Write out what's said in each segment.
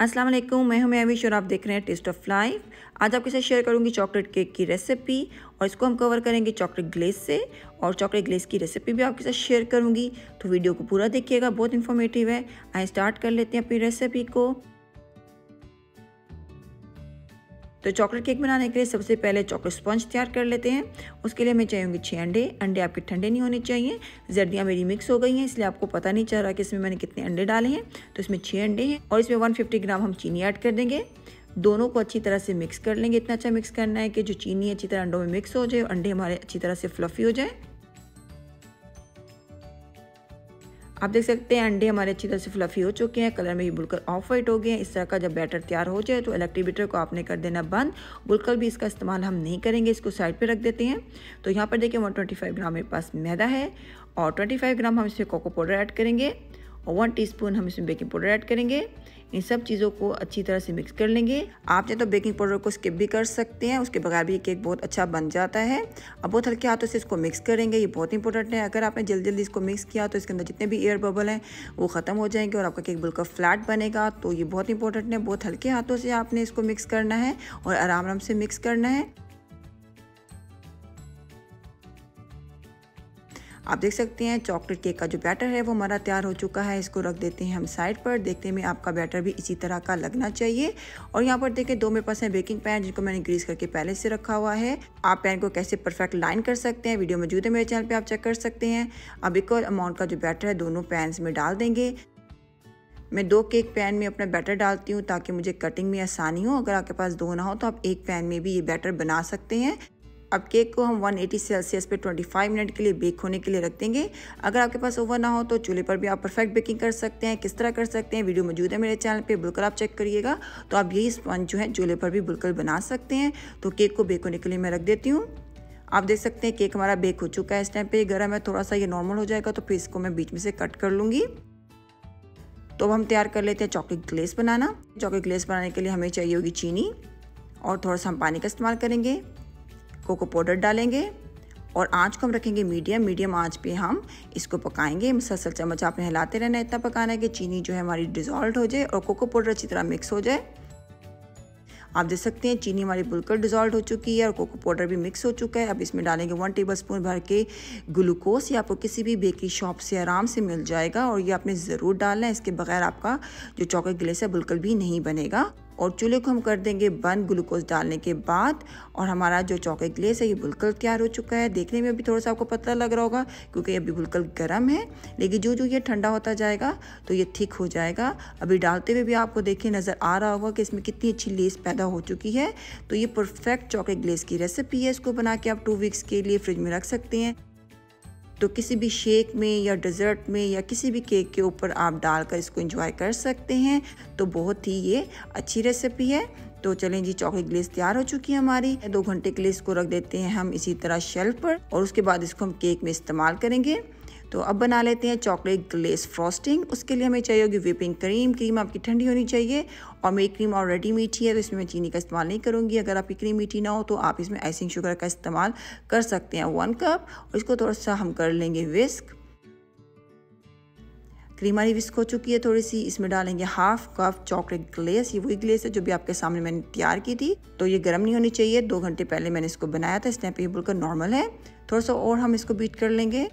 अस्सलाम वालेकुम, मैं हूँ अविश और आप देख रहे हैं टेस्ट ऑफ़ लाइफ आज आपके साथ शेयर करूँगी चॉकलेट केक की रेसिपी और इसको हम कवर करेंगे चॉकलेट ग्लेस से और चॉकलेट ग्लेस की रेसिपी भी आपके साथ शेयर करूँगी। तो वीडियो को पूरा देखिएगा, बहुत इन्फॉर्मेटिव है। आए स्टार्ट कर लेते हैं अपनी रेसिपी को। तो चॉकलेट केक बनाने के लिए सबसे पहले चॉकलेट स्पंज तैयार कर लेते हैं। उसके लिए मैं चाहूँगी छः अंडे। अंडे आपके ठंडे नहीं होने चाहिए। जर्दियाँ मेरी मिक्स हो गई हैं, इसलिए आपको पता नहीं चल रहा कि इसमें मैंने कितने अंडे डाले हैं। तो इसमें छः अंडे हैं और इसमें वन ग्राम हम चीनी ऐड कर देंगे। दोनों को अच्छी तरह से मिक्स कर लेंगे। इतना अच्छा मिक्स करना है कि जो चीनी अच्छी तरह अंडों में मिक्स हो जाए और अंडे हमारे अच्छी तरह से फ्लफ़ी हो जाए। आप देख सकते हैं अंडे हमारे अच्छी तरह से फ्लफ़ी हो चुके हैं कलर में भी बुलकर ऑफ़ वाइट हो गए हैं। इस तरह का जब बैटर तैयार हो जाए तो इलेक्ट्रिक बीटर को आपने कर देना बंद। बुलकर भी इसका इस्तेमाल हम नहीं करेंगे, इसको साइड पे रख देते हैं। तो यहाँ पर देखिए 125 ग्राम मेरे पास मैदा है और 25 ग्राम हम इसमें कोको पाउडर ऐड करेंगे और वन टी हम इसमें बेकिंग पाउडर ऐड करेंगे। इन सब चीज़ों को अच्छी तरह से मिक्स कर लेंगे। आप चाहे तो बेकिंग पाउडर को स्किप भी कर सकते हैं, उसके बगैर भी केक बहुत अच्छा बन जाता है। अब बहुत हल्के हाथों से इसको मिक्स करेंगे, ये बहुत इंपॉर्टेंट है। अगर आपने जल्दी जल्दी इसको मिक्स किया तो इसके अंदर जितने भी एयर बबल हैं, वो ख़त्म हो जाएँगे और आपका केक बिल्कुल फ्लैट बनेगा। तो ये बहुत इंपॉर्टेंट है, बहुत हल्के हाथों से आपने इसको मिक्स करना है और आराम आराम से मिक्स करना है। आप देख सकते हैं चॉकलेट केक का जो बैटर है, वो हमारा तैयार हो चुका है। इसको रख देते हैं हम साइड पर। देखने में आपका बैटर भी इसी तरह का लगना चाहिए। और यहाँ पर देखें, दो मेरे पास है बेकिंग पैन जिनको मैंने ग्रीस करके पहले से रखा हुआ है। आप पैन को कैसे परफेक्ट लाइन कर सकते हैं, वीडियो मौजूद है मेरे चैनल पर आप चेक कर सकते हैं। अब इक्वल अमाउंट का जो बैटर है, दोनों पैन में डाल देंगे। मैं दो केक पैन में अपना बैटर डालती हूँ, ताकि मुझे कटिंग में आसानी हो। अगर आपके पास दो ना हो तो आप एक पैन में भी ये बैटर बना सकते हैं। अब केक को हम 180 एटी सेल्सियस पे 25 मिनट के लिए बेक होने के लिए रख देंगे। अगर आपके पास ओवन ना हो तो चूल्हे पर भी आप परफेक्ट बेकिंग कर सकते हैं, किस तरह कर सकते हैं, वीडियो मौजूद है मेरे चैनल पे, बिल्कुल आप चेक करिएगा। तो आप यही स्पंज जो है चूल्हे पर भी बिल्कुल बना सकते हैं। तो केक को बेक होने के लिए मैं रख देती हूँ। आप देख सकते हैं केक हमारा बेक हो चुका है इस टाइम पर गर्म है थोड़ा सा ये नॉर्मल हो जाएगा तो फिर इसको मैं बीच में से कट कर लूँगी। तो अब हम तैयार कर लेते हैं चॉकलेट ग्लेस बनाना। चॉकलेट ग्लेस बनाने के लिए हमें चाहिए होगी चीनी और थोड़ा सा हम पानी का इस्तेमाल करेंगे। कोको पाउडर डालेंगे और आँच को हम रखेंगे मीडियम मीडियम आँच पे हम इसको पकाएँगे। मसल चम्मच आपने हिलाते रहना इतना पकाना है कि चीनी जो है हमारी डिजॉल्व हो जाए और कोको पाउडर अच्छी तरह मिक्स हो जाए। आप देख सकते हैं, चीनी हमारी बिल्कुल डिजॉल्व हो चुकी है और कोको पाउडर भी मिक्स हो चुका है। अब इसमें डालेंगे वन टेबल स्पून भर के ग्लूकोज ये आपको किसी भी बेकरी शॉप से आराम से मिल जाएगा और ये आपने ज़रूर डालना है। इसके बगैर आपका जो चॉकलेट ग्लेस है, बिल्कुल भी नहीं बनेगा। और चूल्हे को हम कर देंगे बंद ग्लूकोज डालने के बाद और हमारा जो चौके ग्लेस है, ये बिल्कुल तैयार हो चुका है। देखने में अभी थोड़ा सा आपको पता लग रहा होगा, क्योंकि अभी बिल्कुल गर्म है, लेकिन जो जो ये ठंडा होता जाएगा तो ये थिक हो जाएगा। अभी डालते हुए भी आपको देखिए नज़र आ रहा होगा कि इसमें कितनी अच्छी लेस पैदा हो चुकी है। तो ये परफेक्ट चॉकलेट ग्लेस की रेसिपी है, इसको बना के आप टू वीक्स के लिए फ्रिज में रख सकते हैं। तो किसी भी शेक में या डेज़र्ट में या किसी भी केक के ऊपर आप डालकर इसको इंजॉय कर सकते हैं। तो बहुत ही ये अच्छी रेसिपी है। तो चलें जी चॉकलेट ग्लेस तैयार हो चुकी है हमारी। दो घंटे के लिए इसको रख देते हैं हम इसी तरह शेल्फ पर और उसके बाद इसको हम केक में इस्तेमाल करेंगे। तो अब बना लेते हैं चॉकलेट ग्लेस फ्रॉस्टिंग। उसके लिए हमें चाहिए होगी विपिंग क्रीम। क्रीम आपकी ठंडी होनी चाहिए और मेरी क्रीम ऑलरेडी मीठी है तो इसमें मैं चीनी का इस्तेमाल नहीं करूँगी। अगर आपकी क्रीम मीठी ना हो तो आप इसमें आइसिंग शुगर का इस्तेमाल कर सकते हैं। वन कप और इसको थोड़ा सा हम कर लेंगे विस्क क्रीम हमारी विस्क हो चुकी है थोड़ी सी इसमें डालेंगे हाफ़ कप चॉकलेट ग्लेस ये वही ग्लेस है जो भी आपके सामने मैंने तैयार की थी। तो ये गर्म नहीं होनी चाहिए। दो घंटे पहले मैंने इसको बनाया था। इस टाइम पे ये बिल्कुल नॉर्मल है। थोड़ा सा और हम इसको बीट कर लेंगे।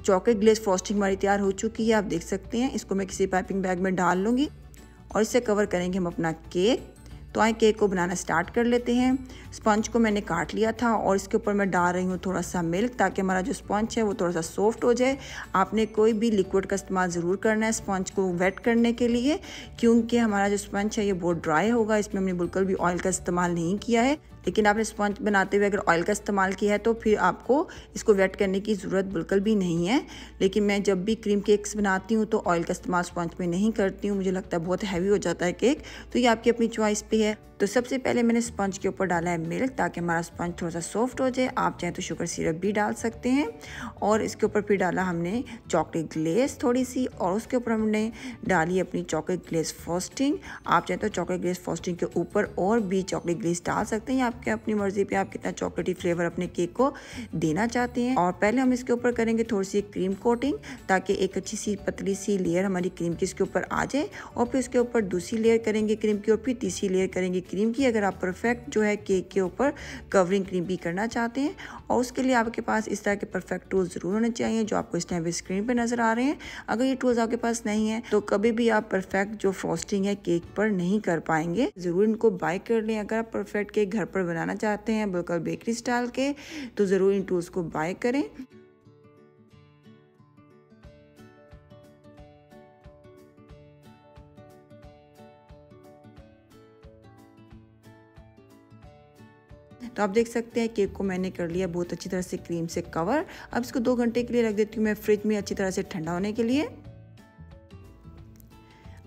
चॉकलेट ग्लेस फ्रॉस्टिंग हमारी तैयार हो चुकी है, आप देख सकते हैं। इसको मैं किसी पाइपिंग बैग में डाल लूँगी और इसे कवर करेंगे हम अपना केक तो आए केक को बनाना स्टार्ट कर लेते हैं। स्पंज को मैंने काट लिया था और इसके ऊपर मैं डाल रही हूँ थोड़ा सा मिल्क ताकि हमारा जो स्पंज है वो थोड़ा सा सॉफ्ट हो जाए। आपने कोई भी लिक्विड का इस्तेमाल ज़रूर करना है स्पंज को वेट करने के लिए, क्योंकि हमारा जो स्पंज है ये बहुत ड्राई होगा, इसमें हमने बिल्कुल भी ऑयल का इस्तेमाल नहीं किया है। लेकिन आपने स्पंज बनाते हुए अगर ऑयल का इस्तेमाल किया है तो फिर आपको इसको वेट करने की ज़रूरत बिल्कुल भी नहीं है। लेकिन मैं जब भी क्रीम केक्स बनाती हूँ तो ऑयल का इस्तेमाल स्पंज में नहीं करती हूँ। मुझे लगता है बहुत हैवी हो जाता है केक तो ये आपकी अपनी चॉइस पे है। तो सबसे पहले मैंने स्पंज के ऊपर डाला है मिल्क ताकि हमारा स्पंज थोड़ा सा सॉफ्ट हो जाए। आप चाहें तो शुगर सिरप भी डाल सकते हैं। और इसके ऊपर फिर डाला हमने चॉकलेट ग्लेस थोड़ी सी और उसके ऊपर हमने डाली अपनी चॉकलेट ग्लेस फ्रॉस्टिंग आप चाहें तो चॉकलेट ग्लेस फ्रॉस्टिंग के ऊपर और भी चॉकलेट ग्लेस डाल सकते हैं। आपके, अपनी मर्ज़ी पे आप कितना चॉकलेटी फ्लेवर अपने केक को देना चाहते हैं। और पहले हम इसके ऊपर करेंगे थोड़ी सी क्रीम कोटिंग, ताकि एक अच्छी सी पतली सी लेयर हमारी क्रीम की इसके ऊपर आ जाए। और फिर उसके ऊपर दूसरी लेयर करेंगे क्रीम की, और फिर तीसरी लेयर करेंगे क्रीम की। अगर आप परफेक्ट जो है केक के ऊपर कवरिंग क्रीम भी करना चाहते हैं, और उसके लिए आपके पास इस तरह के परफेक्ट टूल्स ज़रूर होने चाहिए, जो आपको इस टाइम पे स्क्रीन पे नज़र आ रहे हैं। अगर ये टूल्स आपके पास नहीं है तो कभी भी आप परफेक्ट जो फ्रॉस्टिंग है केक पर नहीं कर पाएँगे। ज़रूर इनको बाय कर लें। अगर आप परफेक्ट केक घर पर बनाना चाहते हैं, बिल्कुल बेकरी स्टाइल के तो ज़रूर इन टूल्स को बाय करें। तो आप देख सकते हैं केक को मैंने कर लिया, बहुत अच्छी तरह से क्रीम से कवर अब इसको दो घंटे के लिए रख देती हूँ मैं फ्रिज में अच्छी तरह से ठंडा होने के लिए।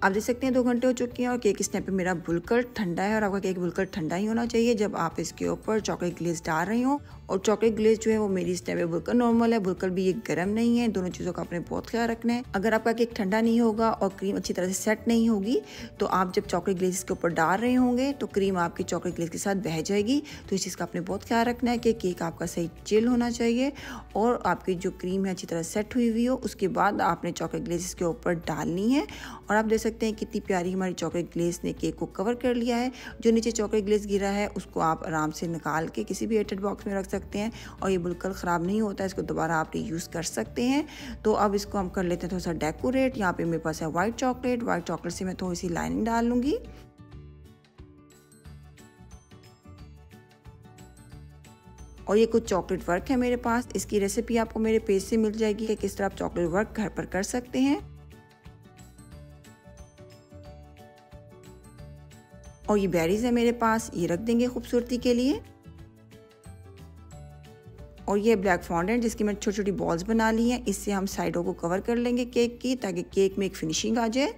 आप देख सकते हैं दो घंटे हो चुके हैं और केक इस टाइम पे मेरा बुलकर ठंडा है और आपका केक बुलकर ठंडा ही होना चाहिए जब आप इसके ऊपर चॉकलेट ग्लेस डाल रही हो और चॉकलेट ग्लेज जो है वो मेरी इस टाइम पे बुलकर नॉर्मल है बुलकर भी ये गर्म नहीं है। दोनों चीज़ों का आपने बहुत ख्याल रखना है। अगर आपका केक ठंडा नहीं होगा और क्रीम अच्छी तरह से सेट नहीं होगी तो आप जब चॉकलेट ग्लेज इसके ऊपर डाल रहे होंगे तो क्रीम आपकी चॉकलेट ग्लेज के साथ बह जाएगी। तो इस चीज़ का आपने बहुत ख्याल रखना है कि केक आपका सही चिल होना चाहिए और आपकी जो क्रीम है अच्छी तरह सेट हुई हुई हो, उसके बाद आपने चॉकलेट ग्लेज इसके ऊपर डालनी है। और आप देख सकते हैं कितनी प्यारी हमारी चॉकलेट ग्लेस ने केक को कवर कर लिया है। जो नीचे चॉकलेट ग्लेस गिरा है, उसको आप आराम से निकाल के किसी भी एटेड बॉक्स में रख सकते हैं और ये बिल्कुल ख़राब नहीं होता इसको दोबारा आप यूज़ कर सकते हैं। तो अब इसको हम कर लेते हैं थोड़ा सा डेकोरेट यहाँ पे मेरे पास है वाइट चॉकलेट वाइट चॉकलेट से मैं थोड़ी सी लाइनिंग डाल लूँगी। और ये कुछ चॉकलेट वर्क है मेरे पास। इसकी रेसिपी आपको मेरे पेज से मिल जाएगी कि किस तरह आप चॉकलेट वर्क घर पर कर सकते हैं। और ये बेरीज है मेरे पास। ये रख देंगे खूबसूरती के लिए। और ये ब्लैक फॉन्डेंट जिसकी मैंने छोटी छोटी बॉल्स बना ली हैं। इससे हम साइडों को कवर कर लेंगे केक की, ताकि केक में एक फिनिशिंग आ जाए।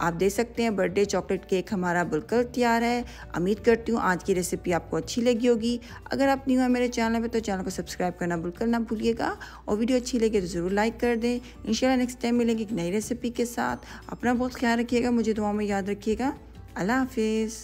आप देख सकते हैं। बर्थडे चॉकलेट केक हमारा बिल्कुल तैयार है। उम्मीद करती हूँ आज की रेसिपी आपको अच्छी लगी होगी। अगर आप न्यू है मेरे चैनल पे तो चैनल को सब्सक्राइब करना बिल्कुल ना भूलिएगा। और वीडियो अच्छी लगी तो ज़रूर लाइक कर दें। इंशाल्लाह नेक्स्ट टाइम मिलेंगे एक नई रेसिपी के साथ। अपना बहुत ख्याल रखिएगा, मुझे दुआ में याद रखिएगा। अल्लाह हाफिज़।